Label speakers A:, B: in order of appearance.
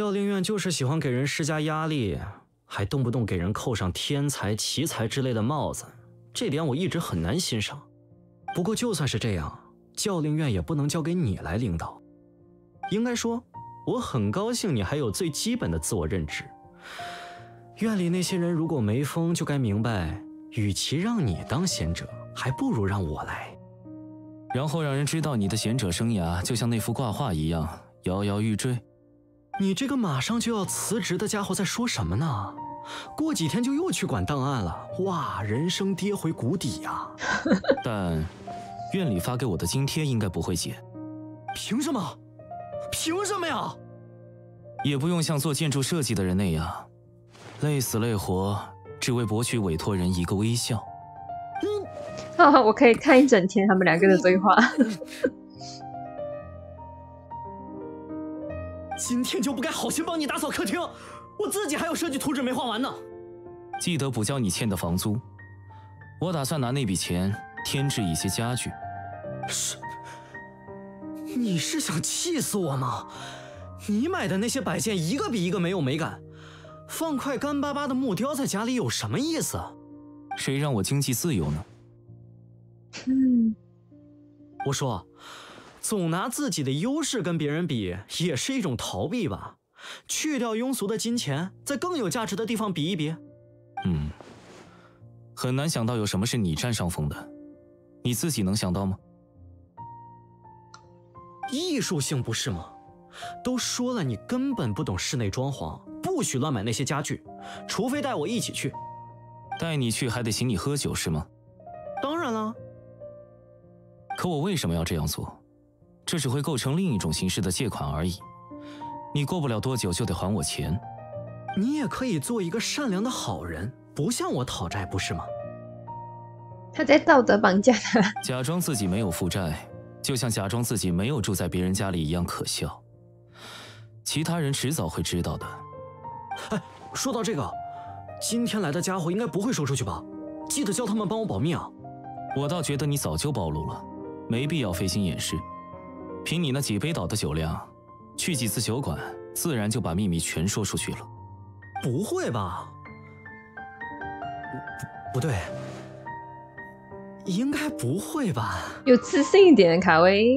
A: 教令院就是喜欢给人施加压力，还动不动给人扣上天才、奇才之类的帽子，这点我一直很难欣赏。不过就算是这样，教令院也不能交给你来领导。应该说，我很高兴你还有最基本的自我认知。院里那些人如果没疯，就该明白，与其让你当贤者，还不如让我来。
B: 然后让人知道你的贤者生涯就像那幅挂画一样摇摇欲坠。
A: 你这个马上就要辞职的家伙在说什么呢？过几天就又去管档案了，哇，人生跌回谷底呀！
B: 但院里发给我的津贴应该不会减。
A: 凭什么？凭什么呀？
B: 也不用像做建筑设计的人那样，累死累活，只为博取委托人一个微笑。
C: 嗯，我可以看一整天他们两个的对话。
A: 今天就不该好心帮你打扫客厅，我自己还有设计图纸没画完呢。
B: 记得补交你欠的房租，我打算拿那笔钱添置一些家具。
A: 是，你是想气死我吗？你买的那些摆件一个比一个没有美感，放块干巴巴的木雕在家里有什么意思？
B: 谁让我经济自由呢？
C: 嗯，
A: 我说。总拿自己的优势跟别人比，也是一种逃避吧。去掉庸俗的金钱，在更有价值的地方比一比。
B: 嗯，很难想到有什么是你占上风的，你自己能想到吗？
A: 艺术性不是吗？都说了，你根本不懂室内装潢，不许乱买那些家具，除非带我一起去。
B: 带你去还得请你喝酒是吗？
A: 当然了。
B: 可我为什么要这样做？这只会构成另一种形式的借款而已，你过不了多久就得还我钱。
A: 你也可以做一个善良的好人，不向我讨债，不是吗？
C: 他在道德绑架他，
B: 假装自己没有负债，就像假装自己没有住在别人家里一样可笑。其他人迟早会知道的。
A: 哎，说到这个，今天来的家伙应该不会说出去吧？记得叫他们帮我保密啊。
B: 我倒觉得你早就暴露了，没必要费心掩饰。凭你那几杯倒的酒量，去几次酒馆，自然就把秘密全说出去了。
A: 不会吧？不不对，应该不会吧？
C: 有自信一点，卡威。